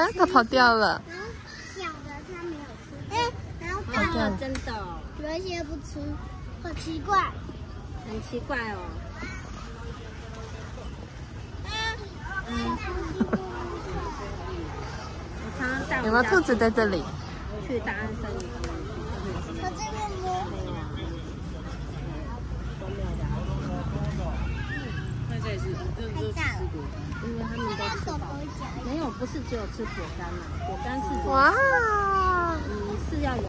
有哎，它跑掉了。然后小的它没有吃，哎，然后大了的真的哦，有一些不吃，好奇怪。很奇怪哦。嗯，我常常带我家有没有兔子在这里？去大安森林？可这边呢？没有。那这也是，这这太不是只有吃果干嘛，果干是哇！你是要有。